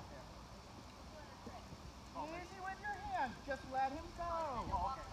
out there. Easy with your hands. Just let him go. Oh, okay.